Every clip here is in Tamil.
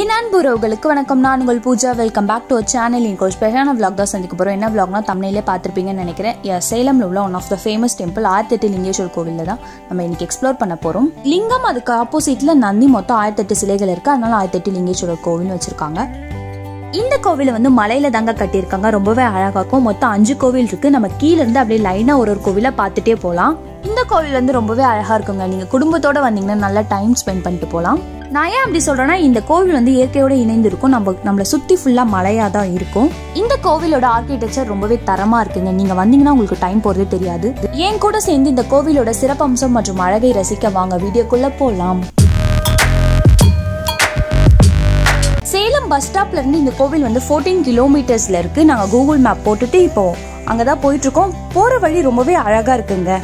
என் அன்பு வணக்கம். நான் உங்கள் Pooja. Welcome back to channel இன்னைக்கு ஸ்பெஷலான விளாக் தான் சந்திக்க போகிறோம் என்ன vlogனா தமிழ்லேயே பார்த்துருப்பீங்கன்னு நினைக்கிறேன். சேலமில் சேலம்ல உள்ள one of the famous temple ஆயிரத்தி எட்டு லிங்கேஸ்வர் கோவிலில் தான் நம்ம இன்னைக்கு எக்ஸ்ப்ளோர் பண்ண போகிறோம் லிங்கம் அதுக்கு ஆப்போசிட்ல நந்தி மொத்தம் ஆயிரத்தி எட்டு சிலைகள் இருக்கு. அதனால ஆயிரத்தி எட்டு லிங்கேஸ்வரர் கோவில்னு வச்சிருக்காங்க. இந்த கோவிலை வந்து மலையில தாங்க கட்டியிருக்காங்க. ரொம்பவே அழகா இருக்கும். மொத்தம் அஞ்சு கோவில் இருக்கு. நம்ம கீழ இருந்து அப்படியே லைனா ஒரு ஒரு கோவிலை பார்த்துட்டே போகலாம் இந்த கோவில் வந்து ரொம்பவே அழகா இருக்குங்க. நீங்க குடும்பத்தோட வந்தீங்கன்னா நல்லா டைம் ஸ்பெண்ட் பண்ணிட்டு போகலாம் நான் ஏன் அப்படி சொல்றேன்னா இந்த கோவில் வந்து இயற்கையோட இணைந்து இருக்கும் நம்ம நம்மளை சுத்தி ஃபுல்லா மலையா தான் இருக்கும். இந்த கோவிலோட ஆர்கிடெக்சர் ரொம்பவே தரமா இருக்குங்க. நீங்க வந்தீங்கன்னா உங்களுக்கு டைம் போறதே தெரியாது. என் கூட சேர்ந்து இந்த கோவிலோட சிறப்பம்சம் மற்றும் அழகை ரசிக்க வாங்க வீடியோக்குள்ள போலாம். சேலம் பஸ் ஸ்டாப்ல இருந்து இந்த கோவில் வந்து 14 கிலோமீட்டர்ஸ்ல இருக்கு. நாங்க கூகுள் மேப் போட்டுட்டு இப்போ அங்கதான் போயிட்டு இருக்கோம். போற வழி ரொம்பவே அழகா இருக்குங்க.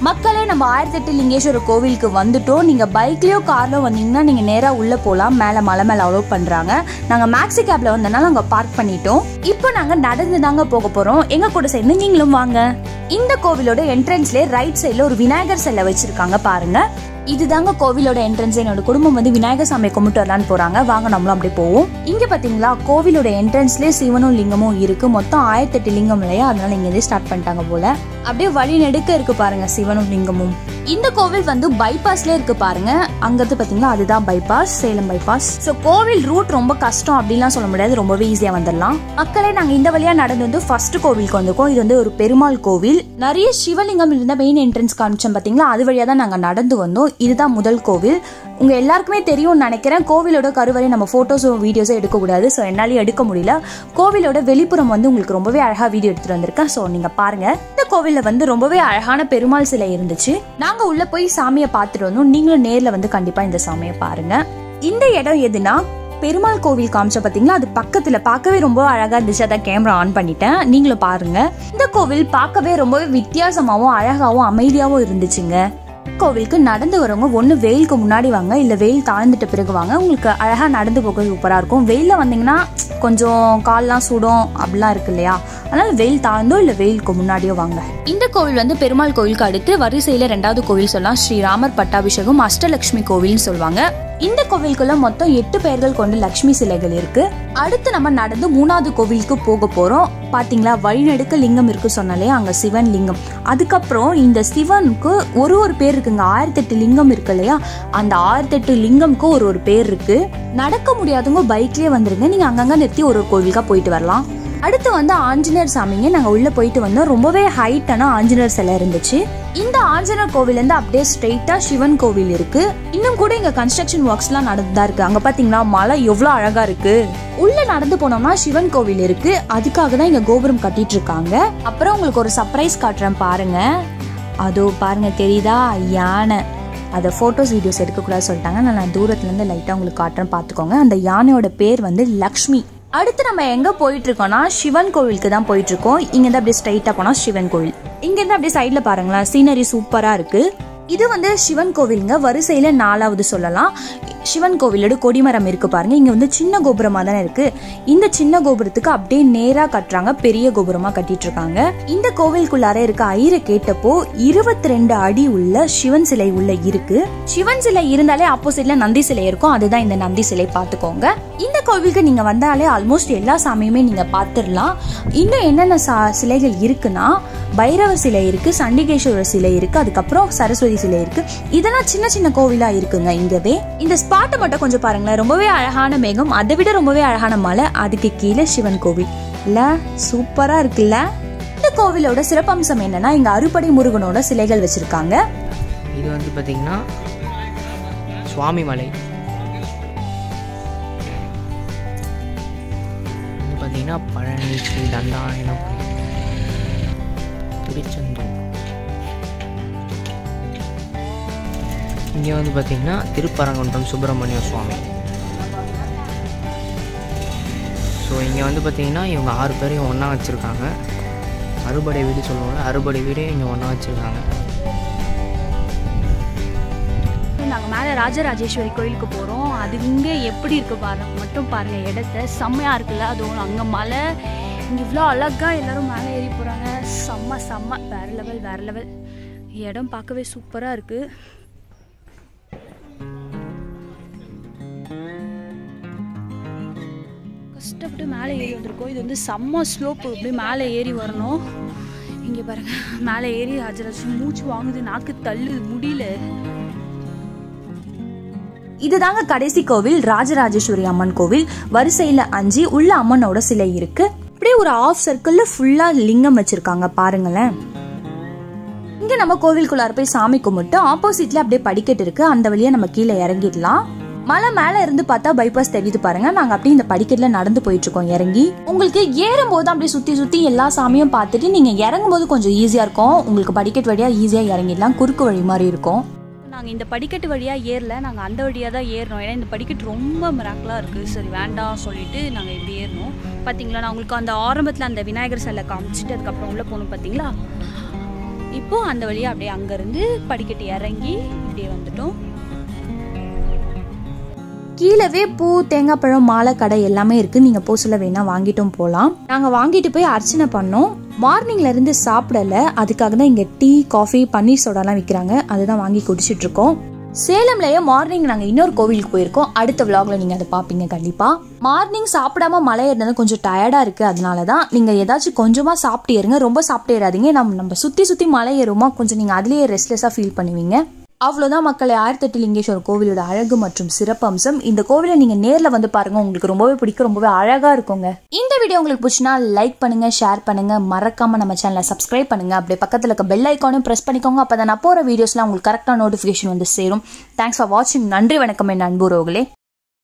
மக்களே நம்ம ஆயிரத்தி எட்டு லிங்கேஸ்வரர் கோவிலுக்கு வந்துட்டோம். நீங்க பைக்லயோ கார்லயோ வந்தீங்கன்னா நீங்க நேரா உள்ள போலாம். மேல மலை மேல அலோவ் பண்றாங்க. நாங்க மேக்ஸி கேப்ல வந்தனால அங்க பார்க் பண்ணிட்டோம். இப்போ நாங்க நடந்து தாங்க போக போறோம். எங்க கூட சேர்ந்து நீங்களும் வாங்க. இந்த கோவிலோட என்ட்ரன்ஸ்ல ரைட் சைடுல ஒரு விநாயகர் சிலை வச்சிருக்காங்க பாருங்க. இதுதாங்க கோவிலோட என்ட்ரன்ஸ் என்னோட குடும்பம் வந்து விநாயகர் சாமியை கும்பிட்டு வரலான்னு போறாங்க. வாங்க நம்மளும் அப்படியே போவோம். இங்க பாத்தீங்களா கோவிலோட என்ட்ரன்ஸ்லயே சிவனும் லிங்கமும் இருக்கு. மொத்தம் ஆயிரத்தி எட்டு லிங்கம் இல்லையா? அதனால இங்க இருந்து ஸ்டார்ட் பண்ணிட்டாங்க போல. அப்படியே வழி நெடுக்க இருக்கு பாருங்க சிவனும் லிங்கமும். இந்த கோவில் வந்து பைபாஸ்ல இருக்கு பாருங்க. அங்கது பாத்தீங்களா அதுதான் பைபாஸ் சேலம் பைபாஸ் சோ கோவில் ரூட் ரொம்ப கஷ்டம் அப்படின்லாம் சொல்ல முடியாது. ரொம்பவே ஈஸியா வந்துடலாம். மக்களே நாங்க இந்த வழியா நடந்து வந்து ஃபர்ஸ்ட் கோவிலுக்கு வந்திருக்கோம். இது வந்து ஒரு பெருமாள் கோவில். நிறைய சிவலிங்கம் இருந்த மெயின் என்ட்ரன்ஸ் காமிச்சோம் பாத்தீங்களா? அது வழியா தான் நாங்க நடந்து வந்தோம். இதுதான் முதல் கோவில். உங்க எல்லாருக்குமே தெரியும்னு நினைக்கிறேன். கோவிலோட கருவறை நம்ம போட்டோஸும் வீடியோஸும் எடுக்கக்கூடாது. ஸோ என்னாலேயும் எடுக்க முடியல. கோவிலோட வெளிப்புறம் வந்து உங்களுக்கு ரொம்பவே அழகா வீடியோ எடுத்துட்டு வந்திருக்கேன். ஸோ நீங்க பாருங்க. இந்த கோவில்ல வந்து ரொம்பவே அழகான பெருமாள் சிலை இருந்துச்சு. நாங்க உள்ள போய் சாமியை பார்த்துட்டு வந்தோம். நீங்களும் நேர்ல வந்து கண்டிப்பா இந்த சாமியை பாருங்க. இந்த இடம் எதுனா பெருமாள் கோவில் காமிச்ச பாத்தீங்களா? அது பக்கத்துல பார்க்கவே ரொம்ப அழகா இருந்துச்சு. அதான் கேமரா ஆன் பண்ணிட்டேன். நீங்களும் பாருங்க. இந்த கோவில் பார்க்கவே ரொம்பவே வித்தியாசமாவும் அழகாவும் அமைதியாவும் இருந்துச்சுங்க. கோவிலுக்கு நடந்து வரவங்க ஒன்று வெயிலுக்கு முன்னாடி வாங்க இல்லை வெயில் தாழ்ந்துட்ட பிறகு வாங்க. உங்களுக்கு அழகாக நடந்து போக சூப்பராக இருக்கும். வெயிலில் வந்தீங்கன்னா கொஞ்சம் கால்லாம் சுடும் அப்படிலாம் இருக்கு இல்லையா? அதனால வெயில் தாழ்ந்தோ இல்லை வெயிலுக்கு முன்னாடியோ வாங்க. இந்த கோவில் வந்து பெருமாள் கோவிலுக்கு அடுத்து வரிசையில் ரெண்டாவது கோவில் சொல்லலாம் ஸ்ரீராமர் பட்டாபிஷேகம் அஷ்டலட்சுமி கோவில்னு சொல்லுவாங்க. இந்த கோவிலுக்குள்ள மொத்தம் எட்டு பெயர்கள் கொண்ட லக்ஷ்மி சிலைகள் இருக்கு. அடுத்து நம்ம நடந்து மூணாவது கோவிலுக்கு போக போறோம். பாத்தீங்களா? வழிநடுக்க லிங்கம் இருக்கு சொன்னாலே அங்க சிவன் லிங்கம். அதுக்கப்புறம் இந்த சிவனுக்கு ஒரு ஒரு பேர் இருக்குங்க. ஆயிரத்தி எட்டு லிங்கம் இருக்கு இல்லையா? அந்த ஆயிரத்தி எட்டு லிங்கம்க்கு ஒரு ஒரு பேர் இருக்கு. நடக்க முடியாதவங்க பைக்லயே வந்துருங்க. நீங்க அங்கங்க நிறுத்தி ஒரு ஒரு கோவிலுக்கா போயிட்டு வரலாம். அடுத்து வந்து ஆஞ்சநேயர் சாமிங்க. நாங்க உள்ள போயிட்டு வந்தோம். ரொம்பவே ஹைட்டான ஆஞ்சநேயர் சிலை இருந்துச்சு. இந்த ஆஞ்சநேயர் கோவில் இருந்து அப்படியே ஸ்ட்ரெயிட்டா சிவன் கோவில் இருக்கு. இன்னும் கூட இங்க கன்ஸ்ட்ரக்ஷன் ஒர்க்ஸ் எல்லாம் நடந்துதான் இருக்கு. அங்க பார்த்தீங்கன்னா மலை எவ்வளவு அழகா இருக்கு. உள்ள நடந்து போனோம்னா சிவன் கோவில் இருக்கு. அதுக்காக தான் இங்க கோபுரம் கட்டிட்டு இருக்காங்க. அப்புறம் உங்களுக்கு ஒரு சர்ப்ரைஸ் காட்டுறேன் பாருங்க. அதோ பாருங்க தெரியுதா? யானை. அதை ஃபோட்டோஸ் வீடியோஸ் எடுக்கக்கூடாது சொல்லிட்டாங்க. நான் தூரத்துலேருந்து லைட்டாக உங்களுக்கு காட்டுறேன். பார்த்துக்கோங்க. அந்த யானையோட பேர் வந்து லக்ஷ்மி. அடுத்து நம்ம எங்கே போயிட்டு இருக்கோம்னா சிவன் கோவிலுக்கு தான் போயிட்டு இருக்கோம் இங்கேருந்து அப்படியே ஸ்ட்ரைட்டாக போனால் சிவன் கோவில். இங்கேருந்து அப்படியே சைடில் பாருங்களேன் சீனரி சூப்பராக இருக்குது இது வந்து சிவன் கோவிலுங்க வரிசையில் நாலாவது சொல்லலாம். சிவன் கோவிலோட கொடிமரம் இருக்கு பாருங்க. இங்க வந்து சின்ன கோபுரமா தானே இருக்கு. இந்த சின்ன கோபுரத்துக்கு அப்படியே நேரா கட்டுறாங்க. பெரிய கோபுரமா கட்டிட்டு இருக்காங்க. இந்த கோவிலுக்குள்ளார இருக்க ஐயரை கேட்டப்போ இருபத்தி ரெண்டு அடி உள்ள சிவன் சிலை உள்ள இருக்கு. சிவன் சிலை இருந்தாலே ஆப்போசிட்ல நந்தி சிலை இருக்கும். அதுதான் இந்த நந்தி சிலை பாத்துக்கோங்க இந்த கோவிலுக்கு நீங்க வந்தாலே ஆல்மோஸ்ட் எல்லா சாமியுமே நீங்க பாத்துடலாம் இன்னும் என்னென்ன சா- சிலைகள் இருக்குன்னா பைரவர் சிலை இருக்கு சண்டிகேஸ்வரர் சிலை இருக்கு அதுக்கப்புறம் சரஸ்வதி சிலை இருக்கு. இதெல்லாம் சின்ன சின்ன கோவிலா இருக்குங்க இங்கவே. இந்த பாட்டு மட்டும் கொஞ்சம் பாருங்களேன். ரொம்பவே அழகான மேகம். அதை விட ரொம்பவே அழகான மலை அதுக்கு கீழே சிவன் கோவில். இல்ல சூப்பரா இருக்குல்ல? இந்த கோவிலோட சிறப்பம்சம் என்னன்னா இங்க அறுபடை முருகனோட சிலைகள் வச்சிருக்காங்க. இது வந்து பார்த்தீங்கன்னா சுவாமி மலை. பார்த்தீங்கன்னா பழனி ஸ்ரீ தண்டாயணம் திருச்செந்தூர். இங்கே வந்து பார்த்திங்கன்னா திருப்பரங்குன்றம் சுப்பிரமணிய சுவாமி. ஸோ இங்கே வந்து பார்த்திங்கன்னா இவங்க ஆறு பேரையும் ஒன்றா வச்சுருக்காங்க. அறுபடை வீடு சொல்லுவாங்க. அறுபடை வீடையும் இங்கே ஒன்றா வச்சுருக்காங்க. நாங்கள் மேலே ராஜராஜேஸ்வரி கோயிலுக்கு போகிறோம் அது இங்கே எப்படி இருக்குது பாருங்க. மட்டும் பாருங்கள் இடத்த. செம்மையாக இருக்குல்ல? அதுவும் அங்கே மலை. இங்கே இவ்வளோ அழகாக எல்லாரும் மேலே ஏறி போகிறாங்க செம்ம செம்ம. வேறு லெவல் வேறு லெவல் இடம் பார்க்கவே சூப்பராக இருக்குது கஷ்டப்பட்டு மேலே ஏறி வந்திருக்கோம். இது வந்து செம்ம ஸ்லோப்பு அப்படியே மேலே ஏறி வரணும். இங்கே பாருங்க மேலே ஏறி ராஜராஜன் மூச்சு வாங்குது நாக்கு தள்ளு முடியல. இதுதாங்க கடைசி கோவில் ராஜராஜேஸ்வரி அம்மன் கோவில். வரிசையில அஞ்சு உள்ள அம்மனோட சிலை இருக்கு. அப்படியே ஒரு ஆஃப் சர்க்கிள்ல ஃபுல்லா லிங்கம் வச்சிருக்காங்க பாருங்களேன். இங்க நம்ம கோவிலுக்குள்ளார போய் சாமி கும்பிட்டு ஆப்போசிட்ல அப்படியே படிக்கட்டு இருக்கு. அந்த வழியா நம்ம கீழே இறங்கிடலாம். மலை மேல இருந்து பார்த்தா பைபாஸ் தெரியுது பாருங்க. நாங்க அப்படியே இந்த படிக்கட்டுல நடந்து போயிட்டு இருக்கோம் இறங்கி உங்களுக்கு ஏறும் போது அப்படியே சுத்தி சுத்தி எல்லா சாமியும் பார்த்துட்டு நீங்க இறங்கும் போது கொஞ்சம் ஈஸியா இருக்கும். உங்களுக்கு படிக்கட்டு வழியா ஈஸியா இறங்கிடலாம். குறுக்கு வழி மாதிரி இருக்கும். நாங்கள் இந்த படிக்கட்டு வழியாக ஏறல. நாங்கள் அந்த வழியாக தான் ஏறினோம் ஏன்னா இந்த படிக்கட்டு ரொம்ப மிராக்கலாக இருக்குது சரி வேண்டாம் சொல்லிட்டு நாங்கள் இப்படி ஏறினோம் பார்த்தீங்களா நான் உங்களுக்கு அந்த ஆரம்பத்தில் அந்த விநாயகர் சிலை காமிச்சிட்டு அதுக்கப்புறம் உள்ளே போகணும் பார்த்தீங்களா இப்போது அந்த வழியாக அப்படியே அங்கேருந்து படிக்கட்டு இறங்கி இப்படியே வந்துட்டோம். கீழவே பூ தேங்காய் பழம் மாலை கடை எல்லாமே இருக்கு. நீங்க சொல்ல வேணா வாங்கிட்டும் போகலாம் நாங்க வாங்கிட்டு போய் அர்ச்சனை பண்ணோம். மார்னிங்ல இருந்து சாப்பிடல. அதுக்காக தான் இங்க டீ காஃபி பன்னீர் சோடாலாம் விற்கிறாங்க அதுதான் வாங்கி குடிச்சிட்டு இருக்கோம். சேலம்லயே மார்னிங் நாங்க இன்னொரு கோவிலுக்கு போயிருக்கோம். அடுத்த விளாக்ல நீங்க அதை பாப்பீங்க கண்டிப்பா. மார்னிங் சாப்பிடாம மலை ஏறினது கொஞ்சம் டயர்டா இருக்கு. அதனால தான் நீங்க ஏதாச்சும் கொஞ்சமா சாப்பிட்டு ஏறுங்க. ரொம்ப சாப்பிட்டு ஏறாதீங்க. நம்ம நம்ம சுத்தி சுத்தி மலை ஏறுமா. கொஞ்சம் நீங்க அதுலயே ரெஸ்ட்லெஸ்ஸா ஃபீல் பண்ணுவீங்க. அவ்வளோதான் மக்களை ஆயிரத்தெட்டு லிங்கேஸ்வரர் கோவிலோட அழகு மற்றும் சிறப்பம்சம். இந்த கோவிலை நீங்கள் நேரில் வந்து பாருங்கள் உங்களுக்கு ரொம்பவே பிடிக்கும் ரொம்பவே அழகாக இருக்குங்க. இந்த வீடியோ உங்களுக்கு பிடிச்சினா லைக் பண்ணுங்கள் ஷேர் பண்ணுங்க மறக்காமல் நம்ம சேனலை சப்ஸ்கிரைப் பண்ணுங்க. அப்படியே பக்கத்தில் இருக்க பெல் ஐக்கானும் ப்ரெஸ் பண்ணிக்கோங்க அப்போ தான் நான் போகிற வீடியோஸ்லாம் உங்களுக்கு கரெக்டாக நோட்டிஃபிகேஷன் வந்து சேரும். தேங்க்ஸ் ஃபார் வாட்சிங் நன்றி வணக்கம் என் அன்புறவுகளே